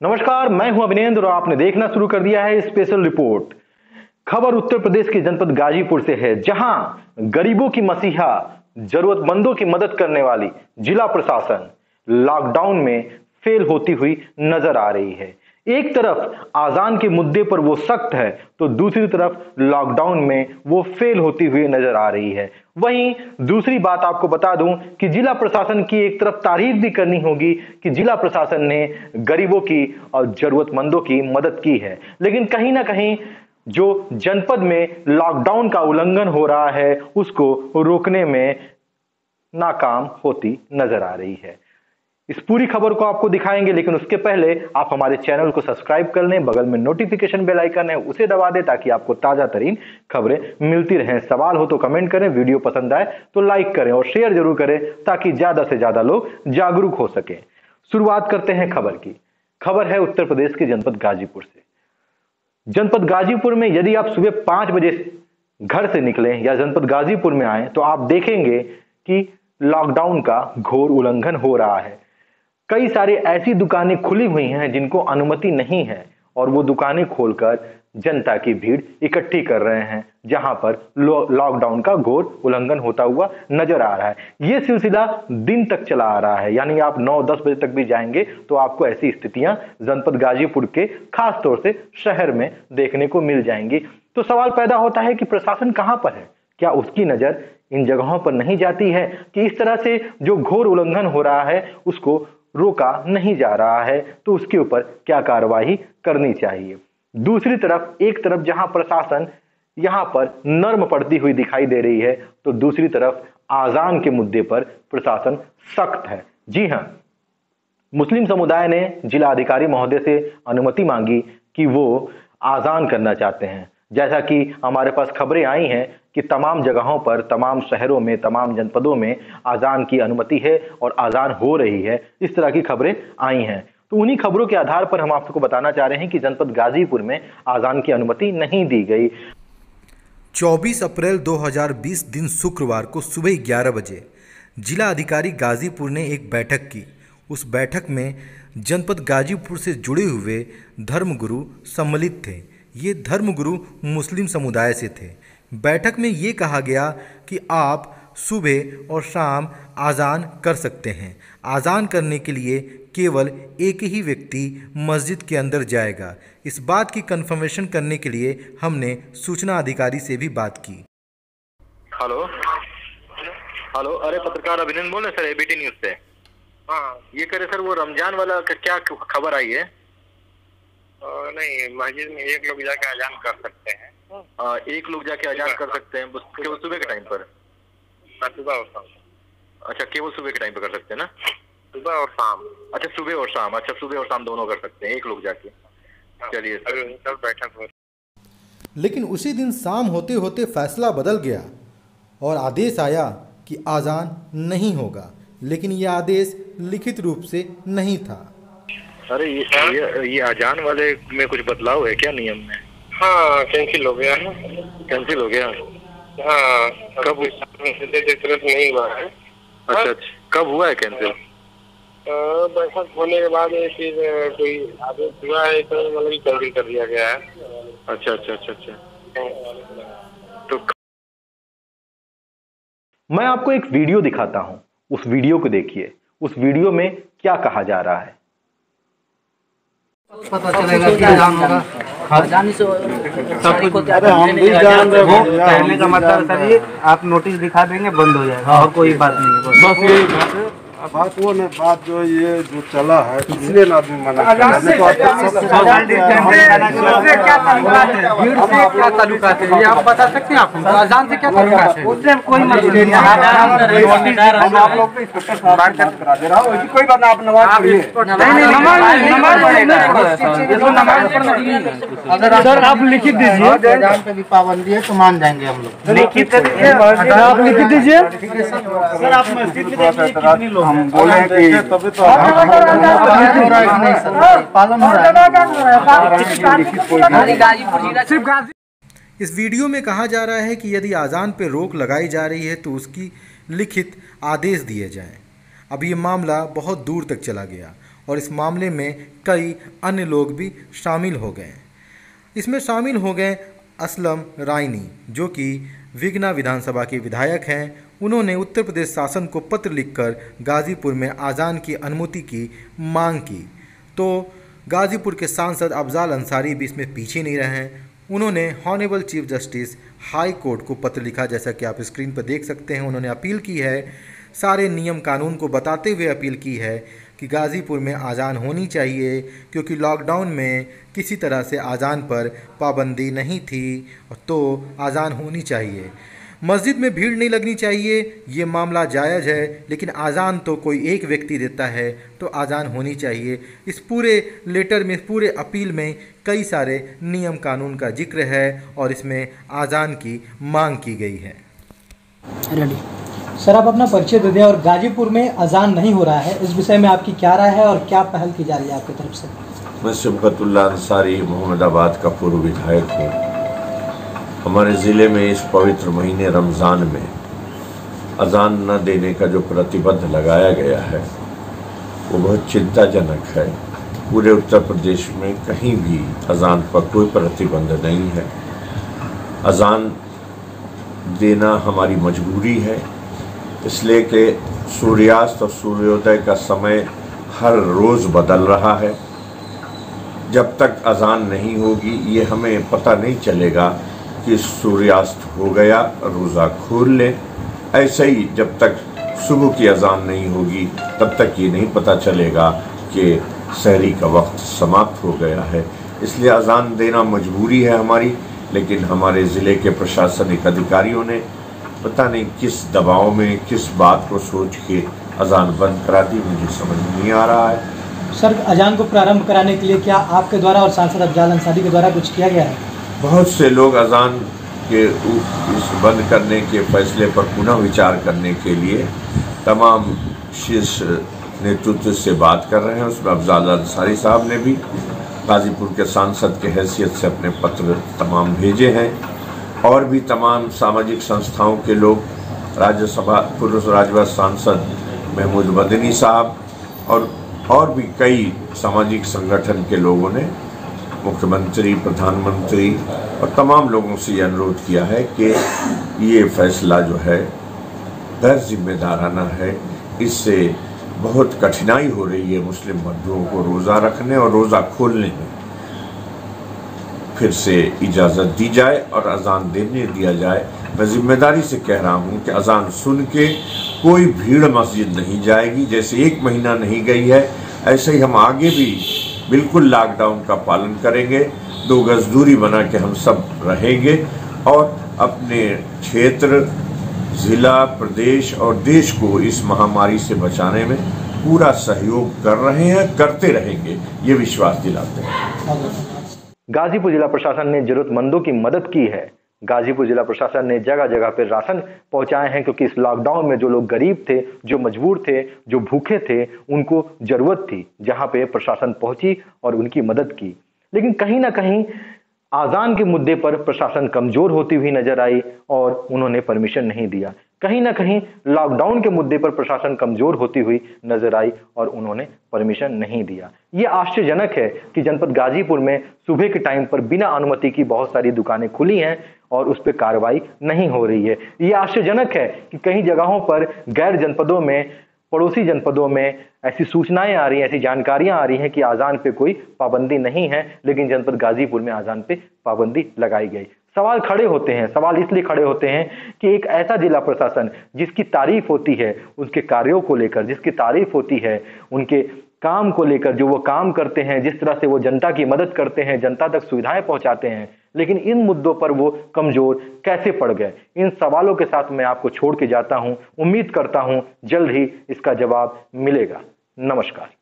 नमस्कार, मैं हूँ अभिनेंद्र और आपने देखना शुरू कर दिया है स्पेशल रिपोर्ट। खबर उत्तर प्रदेश के जनपद गाजीपुर से है, जहाँ गरीबों की मसीहा, जरूरतमंदों की मदद करने वाली जिला प्रशासन लॉकडाउन में फेल होती हुई नज़र आ रही है। एक तरफ़ आजान के मुद्दे पर वो सख्त है तो दूसरी तरफ़ लॉकडाउन में वो फेल होती हुई नज़र आ रही है। वहीं दूसरी बात आपको बता दूँ कि जिला प्रशासन की एक तरफ़ तारीफ़ भी करनी होगी कि जिला प्रशासन ने गरीबों की और जरूरतमंदों की मदद की है। लेकिन कहीं ना कहीं जो जनपद में लॉकडाउन का उल्लंघन हो रहा है, उसको रोकने में नाकाम होती नज़र आ रही है। इस पूरी खबर को आपको दिखाएँगे, लेकिन उसके पहले आप हमारे चैनल को सब्सक्राइब कर लें, बगल में नोटिफिकेशन बेल आइकन है, उसे दबा दें ताकि आपको ताज़ा तरीन खबरें मिलती रहें। सवाल हो तो कमेंट करें, वीडियो पसंद आए तो लाइक करें और शेयर ज़रूर करें ताकि ज़्यादा से ज़्यादा लोग जागरूक हो सके। शुरुआत करते हैं खबर की। खबर है उत्तर प्रदेश के जनपद गाजीपुर से। जनपद गाजीपुर में यदि आप सुबह पाँच बजे घर से निकलें या जनपद गाजीपुर में आए तो आप देखेंगे कि लॉकडाउन का घोर उल्लंघन हो रहा है। कई सारी ऐसी दुकानें खुली हुई हैं जिनको अनुमति नहीं है और वो दुकानें खोलकर जनता की भीड़ इकट्ठी कर रहे हैं, जहाँ पर लॉकडाउन का घोर उल्लंघन होता हुआ नज़र आ रहा है। ये सिलसिला दिन तक चला आ रहा है, यानी आप 9-10 बजे तक भी जाएँगे तो आपको ऐसी स्थितियाँ जनपद गाजीपुर के खास तौर से शहर में देखने को मिल जाएँगी। तो सवाल पैदा होता है कि प्रशासन कहाँ पर है? क्या उसकी नज़र इन जगहों पर नहीं जाती है कि इस तरह से जो घोर उल्लंघन हो रहा है, उसको रोका नहीं जा रहा है तो उसके ऊपर क्या कार्रवाई करनी चाहिए? दूसरी तरफ़, एक तरफ़ जहाँ प्रशासन यहाँ पर नर्म पड़ती हुई दिखाई दे रही है तो दूसरी तरफ़ आजान के मुद्दे पर प्रशासन सख्त है। जी हाँ, मुस्लिम समुदाय ने जिला अधिकारी महोदय से अनुमति मांगी कि वो आजान करना चाहते हैं। जैसा कि हमारे पास खबरें आई हैं कि तमाम जगहों पर, तमाम शहरों में, तमाम जनपदों में आज़ान की अनुमति है और आज़ान हो रही है। इस तरह की खबरें आई हैं। तो उन्हीं खबरों के आधार पर हम आपको बताना चाह रहे हैं कि जनपद गाजीपुर में आज़ान की अनुमति नहीं दी गई। 24 अप्रैल 2020 दिन शुक्रवार को सुबह 11 बजे जिला अधिकारी गाजीपुर ने एक बैठक की। उस बैठक में जनपद गाजीपुर से जुड़े हुए धर्मगुरु सम्मिलित थे। ये धर्मगुरु मुस्लिम समुदाय से थे। बैठक में ये कहा गया कि आप सुबह और शाम आज़ान कर सकते हैं। आज़ान करने के लिए केवल एक ही व्यक्ति मस्जिद के अंदर जाएगा। इस बात की कंफर्मेशन करने के लिए हमने सूचना अधिकारी से भी बात की। हेलो। हेलो अरे पत्रकार अभिनंदन बोल रहे सर एबीटी न्यूज़ से। हाँ। ये करे सर वो रमज़ान वाला क्या खबर आई है? नहीं मस्जिद में एक लोग जाके अजान कर सकते हैं। आ, एक लोग जाके अजान कर सकते हैं केवल सुबह के टाइम पर? हाँ, सुबह और शाम। अच्छा केवल सुबह के टाइम पर कर सकते हैं ना? सुबह और शाम। अच्छा सुबह और शाम अच्छा सुबह और शाम दोनों कर सकते हैं एक लोग जाके। हाँ, चलिए सर। बैठक लेकिन उसी दिन शाम होते होते फैसला बदल गया और आदेश आया कि आज़ान नहीं होगा लेकिन यह आदेश लिखित रूप से नहीं था। अरे ये ये, ये अजान वाले में कुछ बदलाव है क्या नियम में? हाँ कैंसिल हो गया। है कैंसिल हो गया? हाँ। कब नहीं हुआ है। अच्छा अच्छा। कब हुआ है कैंसिल बैठक होने के बाद फिर कोई आदेश हुआ है तो मतलब कैंसिल कर दिया गया है। अच्छा अच्छा अच्छा अच्छा। तो मैं आपको एक वीडियो दिखाता हूँ। उस वीडियो को देखिए। उस वीडियो में क्या कहा जा रहा है। पता चलेगा कि जान होगा। जाने से सब कुछ हम भी जान कहने का मतलब सर ये आप नोटिस दिखा देंगे बंद हो जाएगा। और कोई बात नहीं है। बस। यही बात बात वो नहीं बात जो ये जो चला है इसलिए ना आदमी मना क्या ताल्लुकात है ये आप बता सकते हैं आप अजान से क्या ताल्लुकात है? उससे कोई मतलब नहीं हम आप लोग करा दे रहा हूँ। कोई बात आप नमाज़ पढ़िए। नहीं नहीं नमाज़ नमाज़ पढ़ना अगर सर आप लिखित दीजिए। अजान पे भी पाबंदी है तो मान जाएँगे हम लोग। लिखित आप लिखित दीजिए। सर। आप मस्जिद में देखिए कितने लोग हम बोले कि तो पालन हो रहा है इस वीडियो में कहा जा रहा है कि यदि आज़ान पर रोक लगाई जा रही है तो उसकी लिखित आदेश दिए जाएँ। अब ये मामला बहुत दूर तक चला गया और इस मामले में कई अन्य लोग भी शामिल हो गए इसमें शामिल हो गए असलम रायनी जो कि विघ्ना विधानसभा के विधायक हैं उन्होंने उत्तर प्रदेश शासन को पत्र लिखकर गाज़ीपुर में आज़ान की अनुमति की मांग की। तो गाज़ीपुर के सांसद अफजाल अंसारी भी इसमें पीछे नहीं रहे हैं। उन्होंने honourable chief justice high court को पत्र लिखा, जैसा कि आप स्क्रीन पर देख सकते हैं। उन्होंने अपील की है, सारे नियम कानून को बताते हुए अपील की है कि गाज़ीपुर में आज़ान होनी चाहिए, क्योंकि लॉकडाउन में किसी तरह से आज़ान पर पाबंदी नहीं थी तो आज़ान होनी चाहिए। मस्जिद में भीड़ नहीं लगनी चाहिए ये मामला जायज़ है लेकिन आज़ान तो कोई एक व्यक्ति देता है तो आज़ान होनी चाहिए। इस पूरे लेटर में पूरे अपील में कई सारे नियम कानून का ज़िक्र है और इसमें आज़ान की मांग की गई है। रेडी। सर आप अपना परिचय दे दें और गाजीपुर में अजान नहीं हो रहा है इस विषय में आपकी क्या राय है और क्या पहल की जा रही है आपकी तरफ़ से? मैं शबकतुल्ला अंसारी मोहम्मदाबाद का पूर्व विधायक हूँ। हमारे ज़िले में इस पवित्र महीने रमज़ान में अजान न देने का जो प्रतिबंध लगाया गया है, वो बहुत चिंताजनक है। पूरे उत्तर प्रदेश में कहीं भी अजान पर कोई प्रतिबंध नहीं है। अजान देना हमारी मजबूरी है, इसलिए कि सूर्यास्त और सूर्योदय का समय हर रोज़ बदल रहा है। जब तक अजान नहीं होगी, ये हमें पता नहीं चलेगा कि सूर्यास्त हो गया, रोज़ा खोल लें। ऐसे ही जब तक सुबह की अजान नहीं होगी, तब तक ये नहीं पता चलेगा कि शहरी का वक्त समाप्त हो गया है। इसलिए अजान देना मजबूरी है हमारी, लेकिन हमारे ज़िले के प्रशासनिक अधिकारियों ने पता नहीं किस दबाव में, किस बात को सोच के अजान बंद करा दी, मुझे समझ नहीं आ रहा है। सर, अजान को प्रारंभ कराने के लिए क्या आपके द्वारा और सांसद अफजाल अंसारी के द्वारा कुछ किया गया है? बहुत से लोग अजान के उ- इस बंद करने के फैसले पर पुनः विचार करने के लिए तमाम शीर्ष नेतृत्व से बात कर रहे हैं। उसमें अफजाल अंसारी साहब ने भी, गाजीपुर के सांसद के हैसियत से अपने पत्र तमाम भेजे हैं। और भी तमाम सामाजिक संस्थाओं के लोग, राज्यसभा, पूर्व राज्यसभा सांसद महमूद मदनी साहब और और भी कई सामाजिक संगठन के लोगों ने मुख्यमंत्री, प्रधानमंत्री और तमाम लोगों से ये अनुरोध किया है कि ये फैसला जो है, गैर जिम्मेदाराना है। इससे बहुत कठिनाई हो रही है मुस्लिम बंधुओं को रोज़ा रखने और रोज़ा खोलने में। फिर से इजाज़त दी जाए और अजान देने दिया जाए। मैं ज़िम्मेदारी से कह रहा हूँ कि अजान सुन के कोई भीड़ मस्जिद नहीं जाएगी। जैसे एक महीना नहीं गई है, ऐसे ही हम आगे भी बिल्कुल लॉकडाउन का पालन करेंगे, दो गज दूरी बना के हम सब रहेंगे और अपने क्षेत्र, ज़िला, प्रदेश और देश को इस महामारी से बचाने में पूरा सहयोग कर रहे हैं, करते रहेंगे, ये विश्वास दिलाते हैं। गाजीपुर जिला प्रशासन ने जरूरतमंदों की मदद की है। गाजीपुर जिला प्रशासन ने जगह जगह पर राशन पहुँचाए हैं क्योंकि इस लॉकडाउन में जो लोग गरीब थे, जो मजबूर थे, जो भूखे थे, उनको ज़रूरत थी, जहाँ पे प्रशासन पहुँची और उनकी मदद की। लेकिन कहीं ना कहीं आजान के मुद्दे पर प्रशासन कमज़ोर होती हुई नज़र आई और उन्होंने परमिशन नहीं दिया। कहीं ना कहीं लॉकडाउन के मुद्दे पर प्रशासन कमज़ोर होती हुई नज़र आई और उन्होंने परमिशन नहीं दिया। ये आश्चर्यजनक है कि जनपद गाजीपुर में सुबह के टाइम पर बिना अनुमति की बहुत सारी दुकानें खुली हैं। और उस पर कार्रवाई नहीं हो रही है। ये आश्चर्यजनक है कि कई जगहों पर गैर जनपदों में, पड़ोसी जनपदों में ऐसी सूचनाएँ आ रही हैं, ऐसी जानकारियाँ आ रही हैं कि आज़ान पे कोई पाबंदी नहीं है, लेकिन जनपद गाजीपुर में आज़ान पे पाबंदी लगाई गई। सवाल खड़े होते हैं, सवाल इसलिए खड़े होते हैं कि एक ऐसा जिला प्रशासन जिसकी तारीफ़ होती है, उसके कार्यों को लेकर, जिसकी तारीफ़ होती है, उनके काम को लेकर जो वो काम करते हैं, जिस तरह से वो जनता की मदद करते हैं, जनता तक सुविधाएँ पहुंचाते हैं, लेकिन इन मुद्दों पर वो कमज़ोर कैसे पड़ गए? इन सवालों के साथ मैं आपको छोड़ के जाता हूँ। उम्मीद करता हूँ जल्द ही इसका जवाब मिलेगा। नमस्कार।